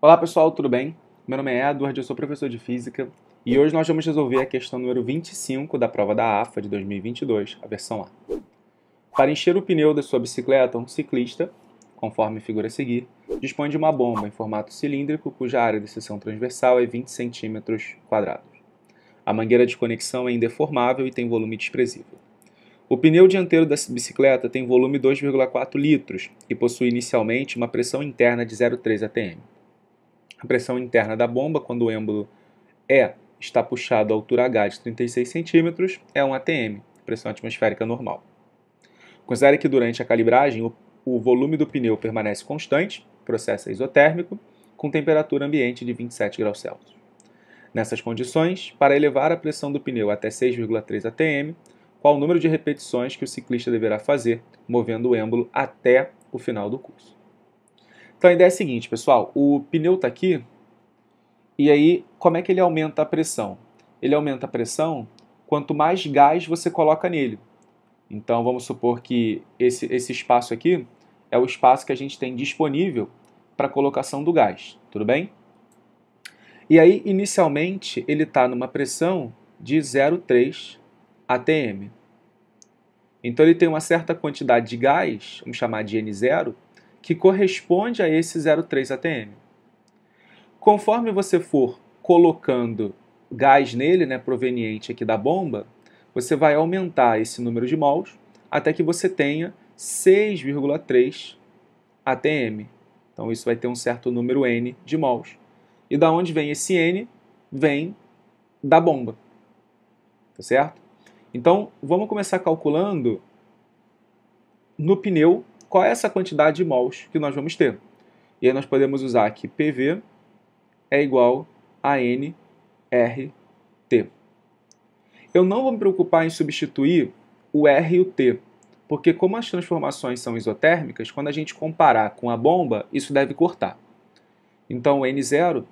Olá pessoal, tudo bem? Meu nome é Edward, eu sou professor de Física e hoje nós vamos resolver a questão número 25 da prova da AFA de 2022, a versão A. Para encher o pneu da sua bicicleta, um ciclista, conforme figura a seguir, dispõe de uma bomba em formato cilíndrico cuja área de seção transversal é 20 cm quadrados. A mangueira de conexão é indeformável e tem volume desprezível. O pneu dianteiro da bicicleta tem volume 2,4 litros e possui inicialmente uma pressão interna de 0,3 atm. A pressão interna da bomba, quando o êmbolo E está puxado à altura H de 36 cm, é 1 atm, pressão atmosférica normal. Considere que durante a calibragem o, o volume do pneu permanece constante, processo isotérmico, com temperatura ambiente de 27 graus Celsius. Nessas condições, para elevar a pressão do pneu até 6,3 atm, qual o número de repetições que o ciclista deverá fazer, movendo o êmbolo até o final do curso? Então a ideia é a seguinte, pessoal, o pneu está aqui, e aí como é que ele aumenta a pressão? Ele aumenta a pressão quanto mais gás você coloca nele. Então vamos supor que esse, esse espaço aqui é o espaço que a gente tem disponível para colocação do gás, tudo bem? E aí, inicialmente, ele está numa pressão de 0,3 atm. Então ele tem uma certa quantidade de gás, vamos chamar de N0, que corresponde a esse 0,3 atm. Conforme você for colocando gás nele, né, proveniente aqui da bomba, você vai aumentar esse número de mols até que você tenha 6,3 atm. Então isso vai ter um certo número n de mols. E da onde vem esse n? Vem da bomba. Tá certo? Então, vamos começar calculando no pneu qual é essa quantidade de mols que nós vamos ter. E aí nós podemos usar que PV é igual a NRT. Eu não vou me preocupar em substituir o R e o T, porque como as transformações são isotérmicas, quando a gente comparar com a bomba, isso deve cortar. Então o N0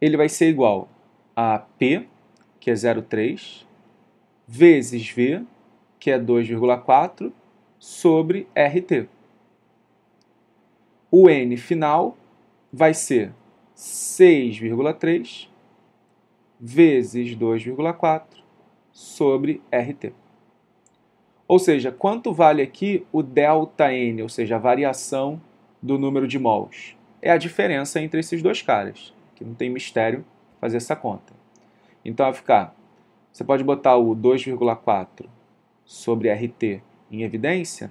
ele vai ser igual a P, que é 0,3, vezes V, que é 2,4, sobre RT. O N final vai ser 6,3 vezes 2,4 sobre RT. Ou seja, quanto vale aqui o delta N, ou seja, a variação do número de mols? É a diferença entre esses dois caras, que não tem mistério fazer essa conta. Então vai ficar, você pode botar o 2,4 sobre RT em evidência,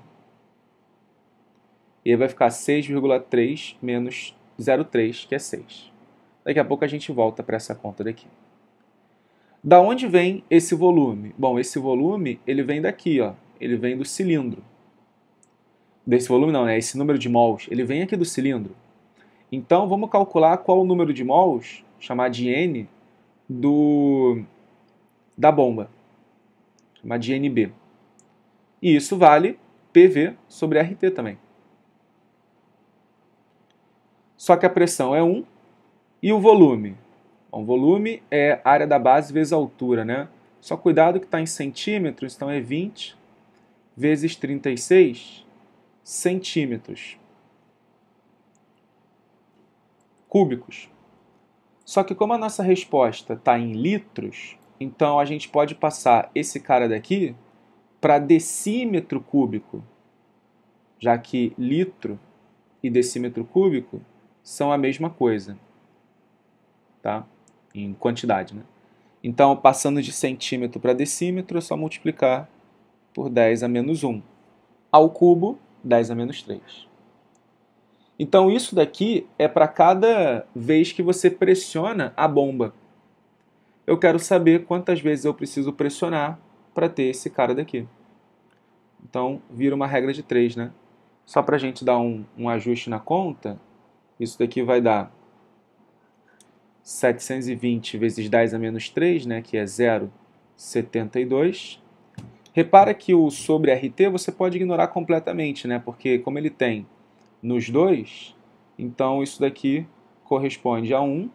e aí vai ficar 6,3 menos 0,3, que é 6. Daqui a pouco a gente volta para essa conta daqui. Da onde vem esse volume? Bom, esse volume ele vem daqui, ó. ele vem do cilindro. Desse volume não, né? esse número de mols, ele vem aqui do cilindro. Então vamos calcular qual o número de mols, chamar de N, do, da bomba. Chamar de NB. E isso vale PV sobre RT também. Só que a pressão é 1 e o volume? Bom, volume é área da base vezes altura, né? Só cuidado que está em centímetros, então é 20 vezes 36 centímetros cúbicos. Só que como a nossa resposta está em litros, então a gente pode passar esse cara daqui para decímetro cúbico, já que litro e decímetro cúbico são a mesma coisa, tá? Em quantidade, né? Então, passando de centímetro para decímetro, é só multiplicar por 10 a menos 1. Ao cubo, 10 a menos 3. Então, isso daqui é para cada vez que você pressiona a bomba. Eu quero saber quantas vezes eu preciso pressionar para ter esse cara daqui. Então, vira uma regra de 3, né? Só para a gente dar um, um ajuste na conta, isso daqui vai dar 720 vezes 10 a menos 3, né, que é 0,72. Repara que o sobre RT você pode ignorar completamente, né, porque como ele tem nos dois, então isso daqui corresponde a 1.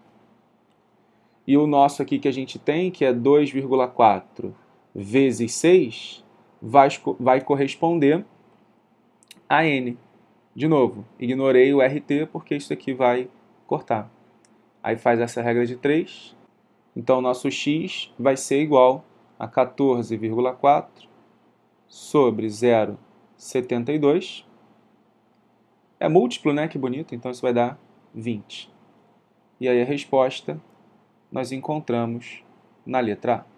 E o nosso aqui que a gente tem, que é 2,4 vezes 6, vai, vai corresponder a n. De novo, ignorei o RT porque isso aqui vai cortar. Aí faz essa regra de 3. Então, nosso x vai ser igual a 14,4 sobre 0,72. É múltiplo, né? Que bonito. Então, isso vai dar 20. E aí a resposta nós encontramos na letra A.